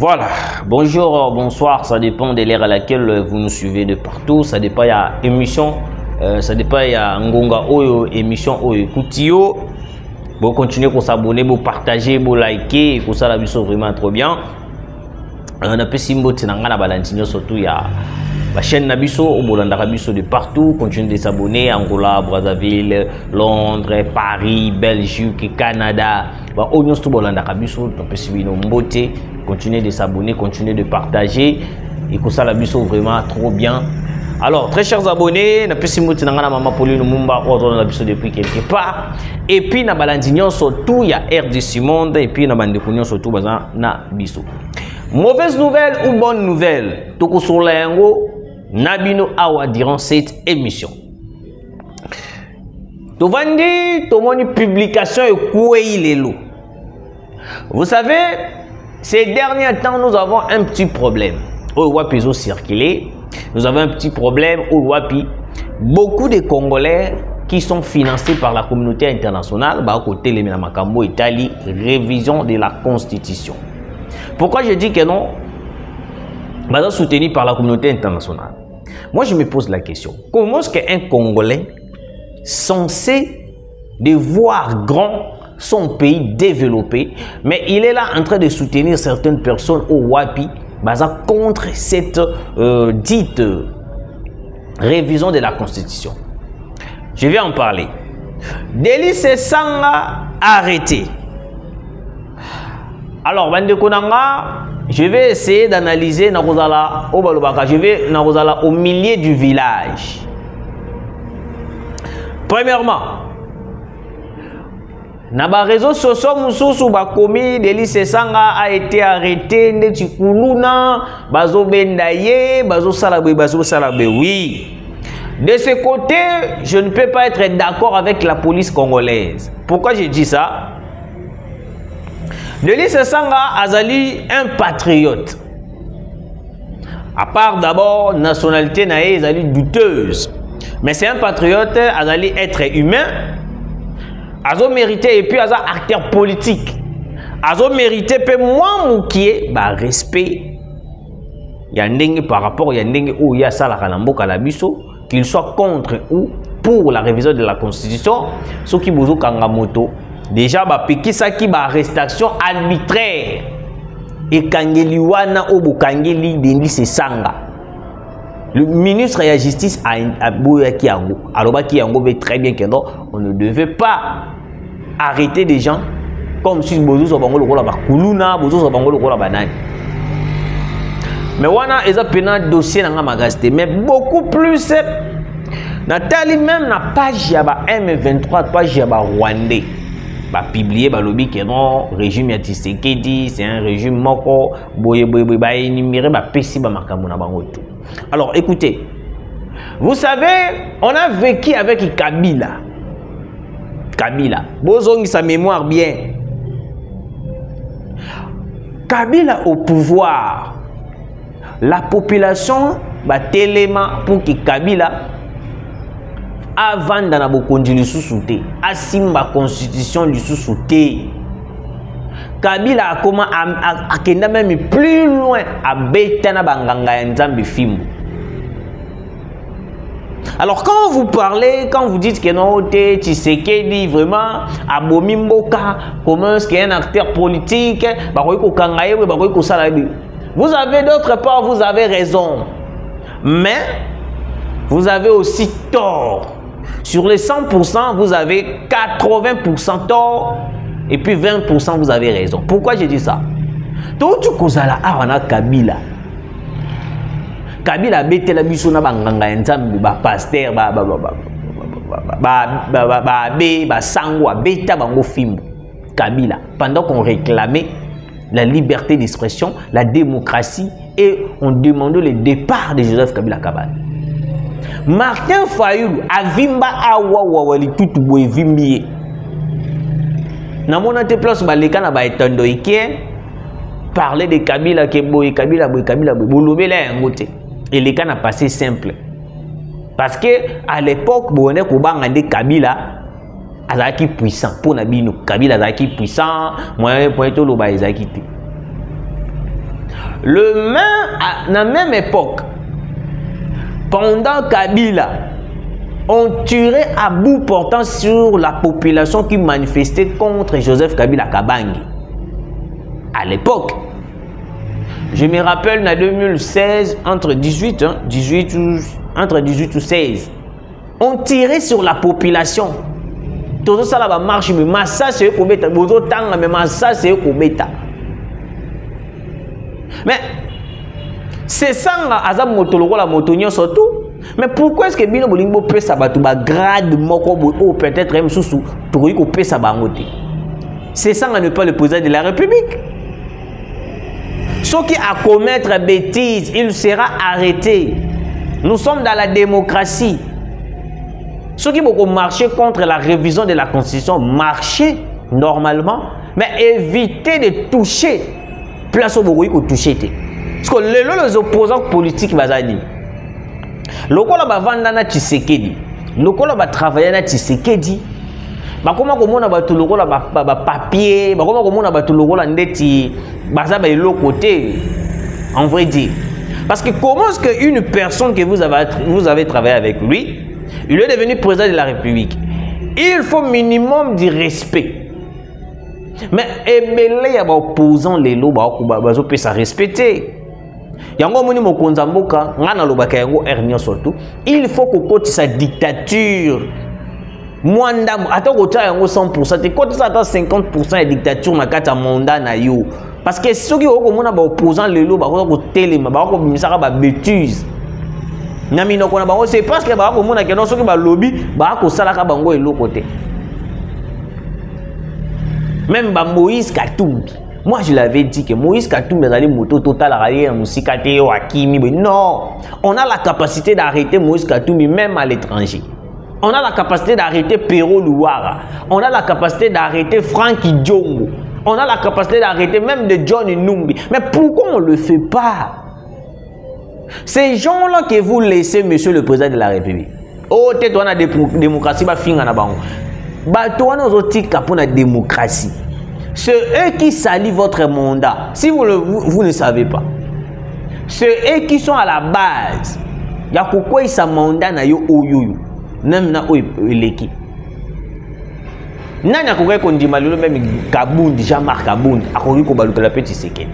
Voilà, bonjour, bonsoir, ça dépend de l'ère à laquelle vous nous suivez de partout, ça dépend, il y a émission, euh, ça dépend, il y a Ngonga Oyo, émission Oyo Koutio. Vous continuez pour s'abonner, vous partager, vous liker, pour ça la vidéo vraiment trop bien. On a pu simbo tinanga na balantino surtout il y a la chaîne Nabiso, au Bolanda Biso de partout, continuez de s'abonner, Angola, Brazzaville, Londres, Paris, Belgique, Canada, bah, Oignon tout Bolanda Biso, on peut suivre nos beautés, continuez de s'abonner, continuez de partager, et que ça la Biso vraiment trop bien. Alors, très chers abonnés, na pesi muti na ngana mama Pauline Mumba, ordre na biso depuis quelque part. Et puis na balandinyon surtout, il y a RDC Monde et puis na bandekunyon surtout bazan na biso. Mauvaise nouvelle ou bonne nouvelle, toko sur la yango Nabino Awa durant cette émission. Tovandi, tomoni publication et kouei lelo. Vous savez, ces derniers temps, nous avons un petit problème. Au circulé, nous avons un petit problème au Wapi. Beaucoup de Congolais qui sont financés par la communauté internationale, bah, côté les Makambo Italie, révision de la Constitution. Pourquoi je dis que non? Bah, soutenu par la communauté internationale. Moi, je me pose la question. Comment est-ce qu'un Congolais censé de voir grand son pays développé, mais il est là en train de soutenir certaines personnes au WAPI basant contre cette euh, dite révision de la Constitution. Je vais en parler. Délice Sanga arrêté. Alors, je vais essayer d'analyser Nakozala au. Je vais Nakozala au milieu du village. Premièrement, na ba réseaux sociaux mususu bakomi Delice Sanga a été arrêté ndeti kuluna bazobenda ye bazosala boye bazosala boye oui. De ce côté je ne peux pas être d'accord avec la police congolaise. Pourquoi je dis ça? Delice Sanga azali un patriote. À part d'abord nationalité nae ezali douteuse. Mais c'est un patriote azali être humain azo mérité et puis aza acteur politique. Azo mérité pe mwa mokie ba respect. Ya ndenge par rapport ya ndenge oyo asalaka na mboka na biso qu'il soit contre ou pour la révision de la constitution soki bozokanga moto déjà bapekisaki baarrestation arbitraire. Ekangeli wana oyo bokangeli dendise sanga le ministre de la Justice a, a, très bien que on ne devait pas arrêter des gens comme si Bozo Sobango le rôle Kuluna, Bozo Sobango le rôle banane. Mais wana eza pena dossier mais beaucoup plus eh. Nathalie même na page M23 page ya ba Rwandais. Bah, publié bah, lobby que non régime ya Tshisekedi c'est un régime moko. Boye boye boye bah énuméré bah pesi bah makambo na bango tout alors écoutez vous savez on a vécu avec kabila. Kabila. Bozongisa mémoire bien. Kabila au pouvoir. La population batelema pour que kabila avanda na bokonzi lisusu te asimba constitution lisusu te kabila akoma akenda même plus loin abeta na banganga ya nzambe fimbu alors quand vous parlez quand vous dites que non Tshisekedi vraiment abomi mboka comment est-ce qu'un acteur politique kosala ye vous avez d'autre part vous avez raison. Mais vous avez aussi tort. Sur les 100%, vous avez 80% tort et puis 20%, vous avez raison. Pourquoi j'ai dit ça touti kozala awa na kabila kabila abetela biso na banganga ya nzambe bapaster babe basango abeta bango fimbo kabila pendant qu'on réclamait la liberté d'expression la démocratie et on demandait le départ de joseph kabila kabala martin fayulu avimba awawawa litutu boye evimbi ye namona te place baleka na baetondo ike parle de kabila ke boye kabila boye kabila boye bolobela yango te eleka na passé simple. Parce que à l'époque bone kobanga nde kabila. Azalaki puissant. Mpo na bino kabila azalaki puissant. Moyen point toloba ezalaki te Le à la même époque, pendant Kabila, on tirait à bout portant sur la population qui manifestait contre Joseph Kabila Kabangi. À l'époque, je me rappelle en 2016, entre 18, hein, 18 ou, entre 18 ou 16, on tirait sur la population. Tout ça là marche, mais ça c'est kobeta, bozo tanga, mais ça c'est kobeta. Mais c'est ça, azam moto la moto surtout. Mais pourquoi est-ce que bino bolingo pesa batu ba grade moko ou peut-être même sous pour ko pesa bango te. C'est ça ne pas le président de la République. Ceux qui a commettre bêtise, il sera arrêté. Nous sommes dans la démocratie. Ceux qui vont marcher contre la révision de la Constitution, marcher normalement, mais éviter de toucher place toucher. Parce que les opposants politiques. Lokola bavanda na tshisekedi lokola batravaille na tshisekedi bakoma komona bato lokola bapapie bakoma komona bato lokola ndeti baza baeloko te en vrai dire parce que comment est-ce qu'une personne que vous avez, vous avez travaillé avec lui il est devenu président de la république il faut minimum du respect mais ebele ya baopposant lelo bazopesa respect te yango omoni mokonzi ya mboka ngai nalobaka yango r nyonso tu il faut kokotisa dictature. Mwa ndambo ata kotia yango 100 te kotisa ata 50 ya dictature na kati ya manda na yo. Parce que soki okomona baopposant lelo bakoza kotelema baka kobimisaka babétuse na minoko na bango c'est parce que baka komona keno soki balobi baka kosalaka bango eloko te. Même bamoïse katumbi Moi, je l'avais dit que Moïse Katumbi est moto total musikate wakimi. Non, on a la capacité d'arrêter Moïse Katumbi même à l'étranger. On a la capacité d'arrêter Perro Louara. On a la capacité d'arrêter Frankie Djongo. On a la capacité d'arrêter même de John Numbi. Mais pourquoi on ne le fait pas? Ces gens-là que vous laissez, monsieur le président de la République. Oh, peut-être on a démocratie, bah, finga na bango. Bah, toi, on a démocratie. C'est eux qui salient votre mandat. Si vous, le, ne savez pas. C'est eux qui sont à la base. Il y a pourquoi ils mandat na yo oyo. Même na eleki. nani akoki kondima lelo meme kabundi jean marc kabundi akoki kobalukela mpe tshisekedi?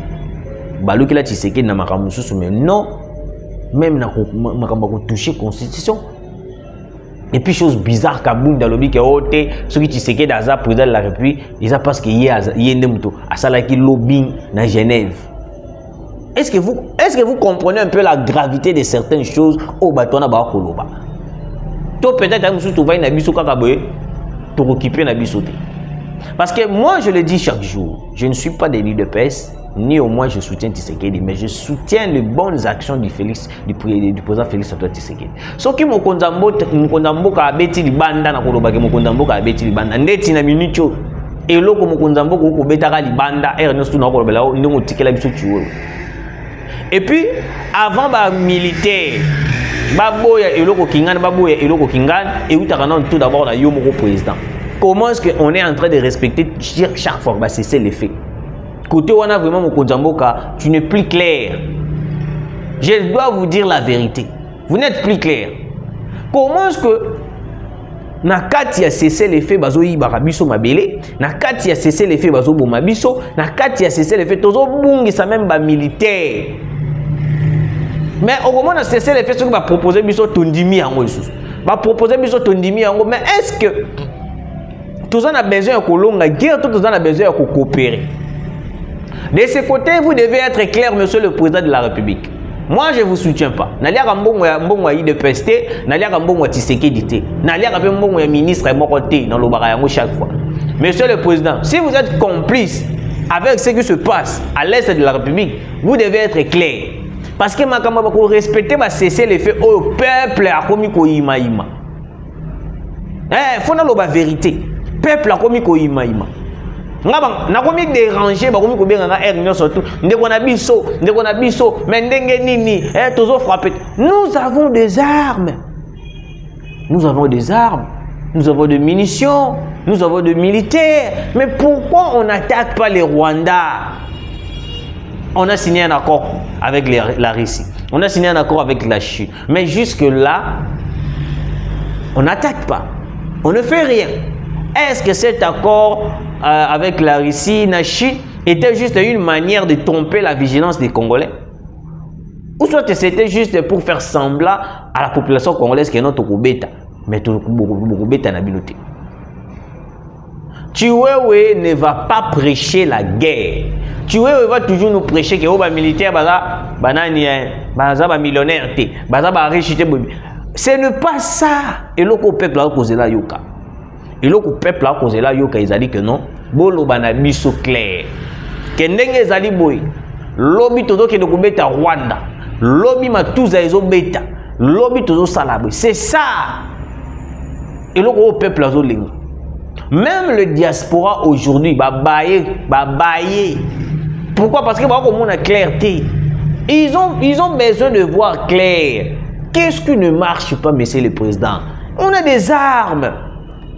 Balukela tshisekedi na makambo mosusu mais non même na makambo ya kotouche constitution et puis chose bizarre kabunda alobi ke oyo te soki tshisekedi aza président de la république eza parce que ye, ye nde moto asalaki lobbying na genève. Est-ce que, vous, est-ce que vous comprenez un peu la gravité de certaines choses oyo bato wana baa koloba peut-être ayi mosusu tovai na biso kaka boye tokokipe na biso te parce que moi je le dis chaque jour je ne suis pas des de pes ni au moins je soutiens Tshisekedi, mais je soutiens les bonnes actions du, Félix, du, du président Félix Antoine Tshisekedi. soki mokonzi ya mboka abeti libanda na kolobaki mokonzi ya mboka abeti libanda ndeti na minute oyo eloko mokonzi ya mboka okobetaka libanda ere nyonso tuna kolobela ndenge otikela biso tiwolo et puis avant bamilitaire baboya eloko kingana baboya eloko kingana eutaka nano tout d'abord na yo moko président. Comment est-ce qu'on est en train de respecter chaque fois? Basese les faits Côté wana vraiment mokonzi mboka, tu n'es plus clair. Je dois vous dire la vérité. Vous n'êtes plus clair. Comment est-ce que na kati ya les faits bazoyibaka biso mabele na kati ya les faits bazoboma biso na kati ya les faits tozobungisa même bamilitaire mais okomona les faits soki bapropose biso tondimi yango lisusu bapropose biso tondimi yango mais est ce que toza na besoin ya kolonga guerre to toza na besoin ya kokopere De ce côté, vous devez être clair, monsieur le président de la République. Moi, je ne vous soutiens pas. Naliaka mbongo ya mbongo ya IDPS te, naliaka mbongo ya Tshisekedi te. Naliaka pe mbongo ya ministre moko te dans le yango chaque fois. Monsieur le président, si vous êtes complice avec ce qui se passe à l'est de la République, vous devez être clair. Parce que makamba bako respecter ba cesser les faits au peuple a komi ko ima ima. Eh, faut na loba vérité. Peuple a komi ko ima ima. Eh, nous avons des armes nous avons des armes nous avons des munitions nous avons des militaires mais pourquoi on n'attaque pas les rwandais on a signé un accord avec la Russie. On a signé un accord avec la Chine. Mais jusque-là, on n'attaque pas. On ne fait rien. Est-ce que cet accord euh, avec la Russie, la était juste une manière de tromper la vigilance des Congolais? Ou soit c'était juste pour faire semblant à la population congolaise que notre Kubeta. Mais Kubeta n'a Chiwewe ne va pas prêcher la guerre. Chiwewe va toujours nous prêcher que les militaires baza banani baza ba millionnaire te, baza ba riche te. Ce n'est pas ça. Et le peuple a causé la yoka. Le peuple a causé la yoka, dit que non. Bolo bana biso clair. Que ndenge ezali boy. Lobi todo ke beta Rwanda. Lobi matuza ezo beta. Lobi tozo sala boy. C'est ça. Et le peuple a zo linga. Même le diaspora aujourd'hui, bailler, bah bailler. Pourquoi? Parce que bah comme a clarté. Ils ont, ils ont besoin de voir clair. Qu'est-ce qui ne marche pas, Monsieur le Président? On a des armes.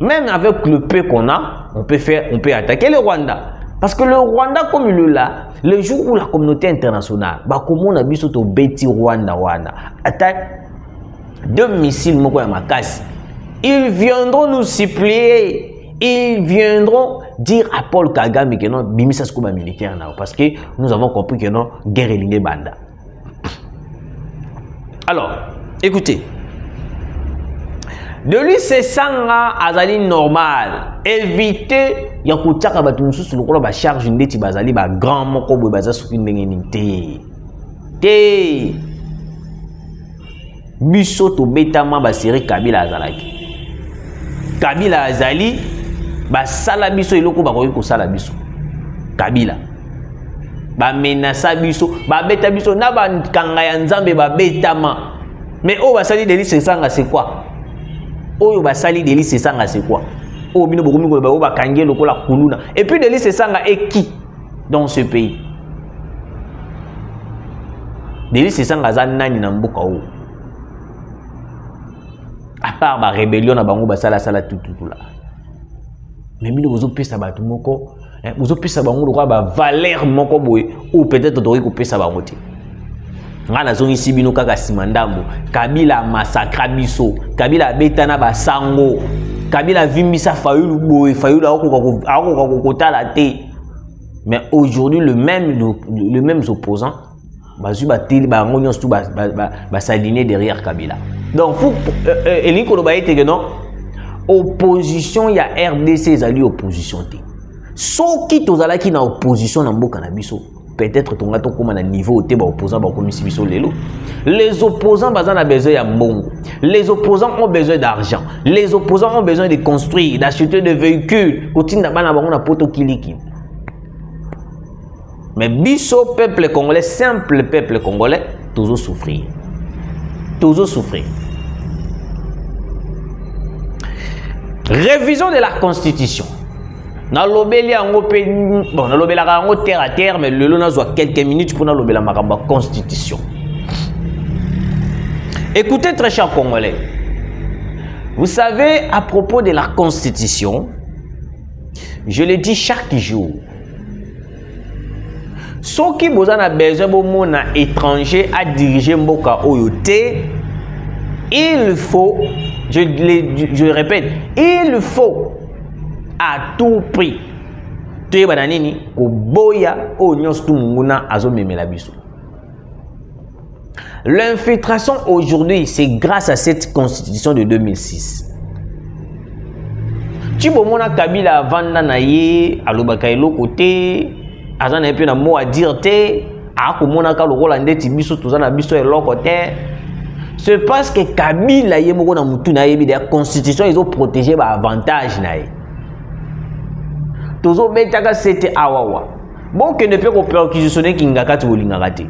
Même avec le peu qu'on a, on peut faire, on peut attaquer le Rwanda. Parce que le Rwanda, comme il est là, le jour où la communauté internationale, bah comment on a vu ce Betty Rwanda, Rwanda, attaque deux missiles, ils viendront nous supplier ils viendront dire à Paul Kagame que non, bimisa skuba militaire parce que nous avons compris que non, guerre est banda. Alors, écoutez. De lui, ça, azali normal. Éviter, ya kutaka batu mususu lokola ba charge ndeti bazali ba grand moko boye baza soki ndenge nini te. Te. Biso tobetama basiri Kabila azalaki. Kabila azali basala biso eloko bakoki kosala biso kabila bamenasa biso babeta biso na bakanga ya nzambe babetama me oyo basali delise esanga c'est quoi oyo basali delise esanga c'est quoi? Oyo bino bokomi koloba oyo bakangi lokola kuluna. Et puis delise esanga eki dans ce pays? Delise esanga aza nani na mboka oyo? À part barébellion na bango basalasala tututula mais bino bozopesa bato moko eh, bozopesa bango lokola bavaler moko boye oyo peut-être tokoki kopesa bango te ngai nazongisi bino kaka nsima ndambo. Kabila amasakra biso. Kabila abetana basango. Kabila avimbisa fayulu boye. Fayulu akokoka kokotala te. Mais aujourd'hui le même le, le même opposant bazwi bateli bango nyonso tu basaline derrière kabila. Donc fu euh, euh, elingi koloba ete ke non. Opposition ya rdc ezali opposition te soki tozalaki na opposition na mboka na biso peut-être tonga tokóma na niveau te baopposant bakomisi biso lelo. Les opposants baza na besoin ya mbongo. Les opposants ont besoin d'argent. Les opposants ont besoin de construire d'acheter de véhicules. Mais biso peuple congolais simple peuple congolais tozosouffrir tozosouffrir révision de la constitution nalobeli yango mpe bon nalobelaka yango terre à terre mais lelo nazwa quelques minutes mpo nalobela makambo ya constitution. Écoutez très cher congolais vous savez à propos de la constitution je le dis chaque jour soki boza na besoin bomona étranger adirige mboka oyo te il faut je, je répète, il faut à tout prix. Toyebana nini? Koboya oyo nyonso tu monguna azomemela biso. L'infiltration aujourd'hui c'est grâce à cette constitution de 2006 ti bomona kabila avanda na ye alobaka eloko te aza na ye mpe na mo adire te akomonaka lokola ndeti biso toza na biso eloko te. C'est parce que kabila ye moko na mutu na yebi la constitution ezoprotege baavantage na ye tozobetaka sete awawa bokende mpe koperquisitionne kinga kati bolingaka te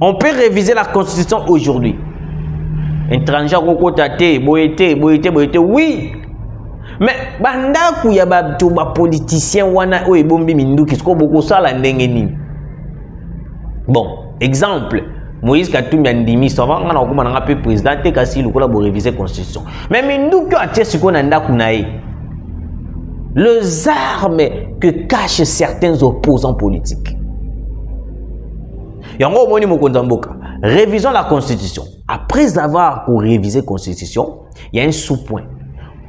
on peut réviser la constitution aujourd'hui. Étranger akokota te boye te boye te boye te oui. Mais bandako ya bato bapoliticien wana oyo ebombi minduki sikoyo bokosala ndenge nini bon exemple moïse katumbi andimi sava nga na kokóma nanga mpe président te kasi lokola borévise constitution. Mais minduki oyo atie sikoyo na ndako na ye les armes que cachent certains opposants politiques. Révisons la Constitution. Après avoir révisé la Constitution, il y a un sous-point.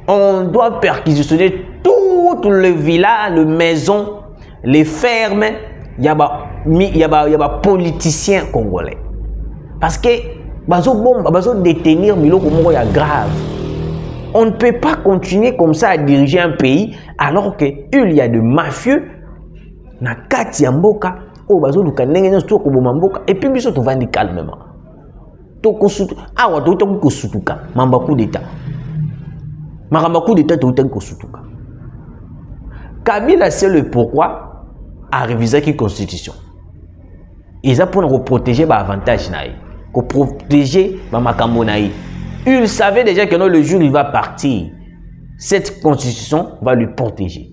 On doit perquisitionner toutes les villas, les maisons, les fermes. Il y a des politiciens congolais. Parce que, besoin détenir miloko moko ya grave. On ne peut pas continuer comme ça à diriger un pays alors qu'il y a des mafieux na kati ya mboka oyo bazoluka ndenge nyonso to koboma mboka. Epuis biso tovandi calmement. Awa toutaki kosutuka. Mamba coup d'état. Makambo coup d'état toutaki kosutuka. Kabila c'est le pourquoi arevisaki constitution. Eza mpona koprotege baavantage na ye il savait déjà que le jour où il va partir, cette constitution va lui protéger.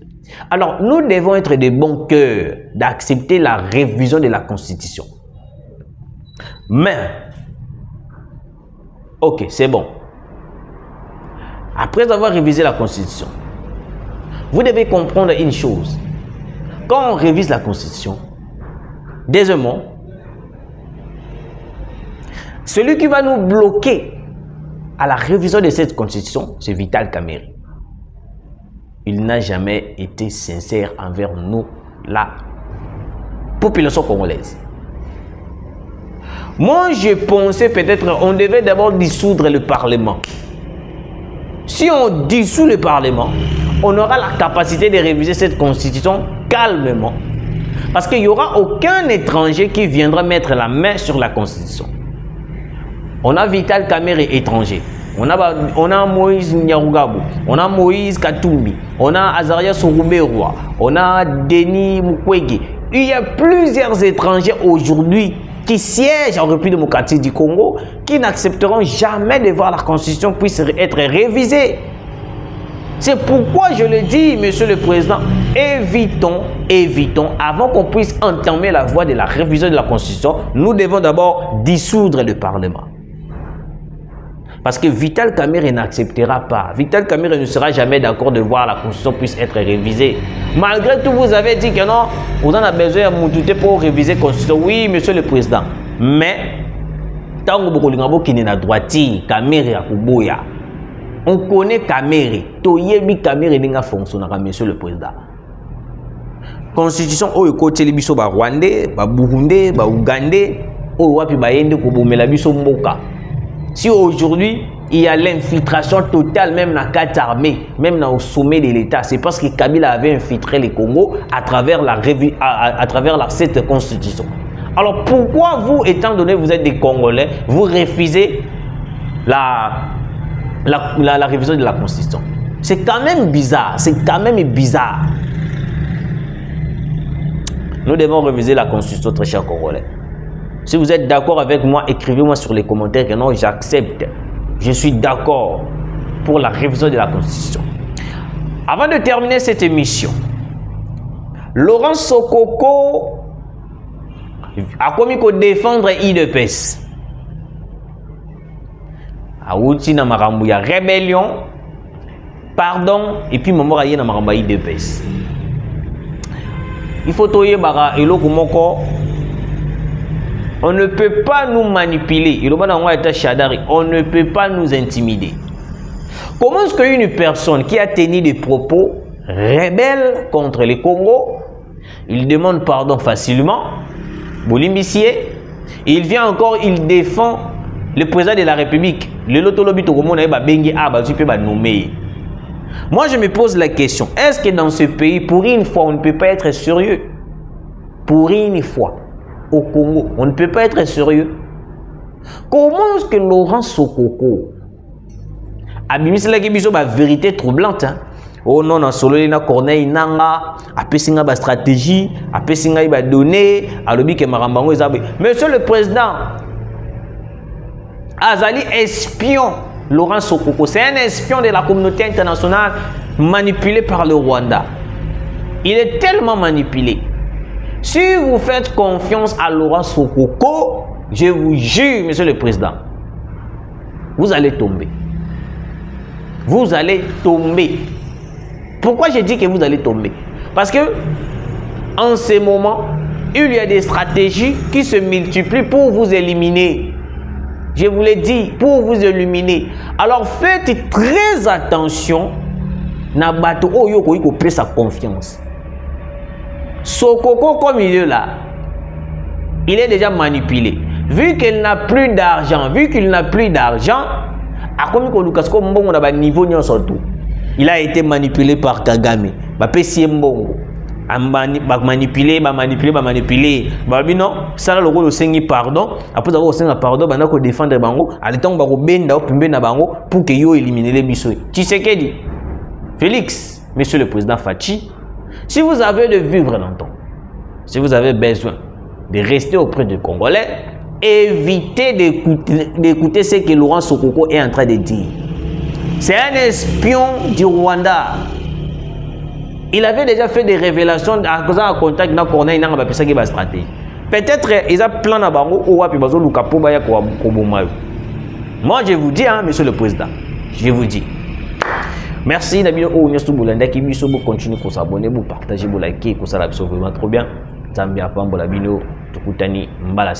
Alors, nous devons être de bons cœurs d'accepter la révision de la constitution. Mais, ok, c'est bon. Après avoir révisé la constitution, vous devez comprendre une chose. Quand on révise la constitution, deuxièmement, celui qui va nous bloquer à la révision de cette constitution, c'est Vital Kameri. Il n'a jamais été sincère envers nous, la population congolaise. Moi, je pensais peut-être on devait d'abord dissoudre le Parlement. Si on dissout le Parlement, on aura la capacité de réviser cette constitution calmement. Parce qu'il n'y aura aucun étranger qui viendra mettre la main sur la constitution. On a Vital Kamere étranger. On a, on a Moïse Nyarugabo. On a Moïse Katumbi. On a Azaria Sorouberoa. On a Denis Mukwege. Il y a plusieurs étrangers aujourd'hui qui siègent en République démocratique du Congo qui n'accepteront jamais de voir la constitution puisse être révisée. C'est pourquoi je le dis, Monsieur le Président, évitons, évitons, avant qu'on puisse entamer la voie de la révision de la Constitution, nous devons d'abord dissoudre le Parlement. Parce que Vital Kamere n'acceptera pas. Vital Kamere ne sera jamais d'accord de voir la Constitution puisse être révisée. Malgré tout, vous avez dit que non, vous en avez besoin de moutouté pour réviser la Constitution. Oui, monsieur le Président. Mais, tant que vous na droiti, Kamere à Kuboya. On connaît Kamere. Toyebi Kamere n'a fonctionné, monsieur le Président. Constitution oyo ekoteli biso ba Rwandais, ba Burundais, ba Ougandais, oyo wapi bayende kobomela biso mboka. Si aujourd'hui, il y a l'infiltration totale même dans la carte armée, même dans au sommet de l'État, c'est parce que Kabila avait infiltré les Congo à travers, la, à, à, travers la, cette constitution. Alors pourquoi vous, étant donné que vous êtes des Congolais, vous refusez la, la, la révision de la constitution? C'est quand même bizarre, c'est quand même bizarre. Nous devons réviser la constitution, très chers Congolais. Si vous êtes d'accord avec moi, écrivez-moi sur les commentaires que non, j'accepte. Je suis d'accord pour la révision de la Constitution. Avant de terminer cette émission, Laurent Sokoko a commis qu'au défendre IDPS. Aouti na marambu ya rébellion, pardon, et puis maman a na marambu IDPS. Il faut toyer bara eloko moko on ne peut pas nous manipuler. On ne peut pas nous intimider. Comment est-ce qu'une personne qui a tenu des propos rebelles contre les Congo, il demande pardon facilement, il vient encore, il défend le président de la République. Le Lotolobi Moi, je me pose la question, est-ce que dans ce pays, pour une fois, on ne peut pas être sérieux? Pour une fois au Congo. On ne peut pas être sérieux. Comment est-ce que Laurent Sokoko abimisaki biso ba vérité troublante hein? oh non nasololi na corneille nanga apesi nga bastratégie apesi ngai badonné alobi ke makambo yango eza boye monsieur le président azali espion laurent sokoko c'est un espion de la communauté internationale manipulé par le rwanda il est tellement manipulé si vous faites confiance à Laurent Sokoko, je vous jure, Monsieur le Président, vous allez tomber. Vous allez tomber. Pourquoi j'ai dit que vous allez tomber? Parce que en ce moment, il y a des stratégies qui se multiplient pour vous éliminer. Je vous l'ai dit, pour vous éliminer. Alors faites très attention na bato oyo koyi sa confiance. Sokoko comme il est là, il est déjà manipulé. Vu qu'il n'a plus d'argent, vu qu'il n'a plus d'argent, a comme mbongo na ba niveau surtout. Il a été manipulé par Kagame. Ba pesi mbongo. ba manipuler ba manipuler ba manipuler ba bino sala lokolo sengi pardon après avoir senga pardon bana ko défendre bango alitango ba ko benda na bango pour que yo éliminer les biso Tshisekedi Félix monsieur le président Fachi si vous avez de vivre longtemps si vous avez besoin de rester auprès du Congolais évitez d'écouter ce que Laurent Sokoko est en train de dire. C'est un espion du Rwanda. Il avait déjà fait des révélations à de contact na Corneille na ba pesa ba stratégie peut-être ils ont plan bango ou wapi bazo luka po baya moi je vous dis hein monsieur le président je vous dis merci na bino o nyesu bolanda ki biso bo continuer ko s'abonner bo partager bo liker ko sala biso vraiment trop bien. Zambia pambola bino tukutani mbala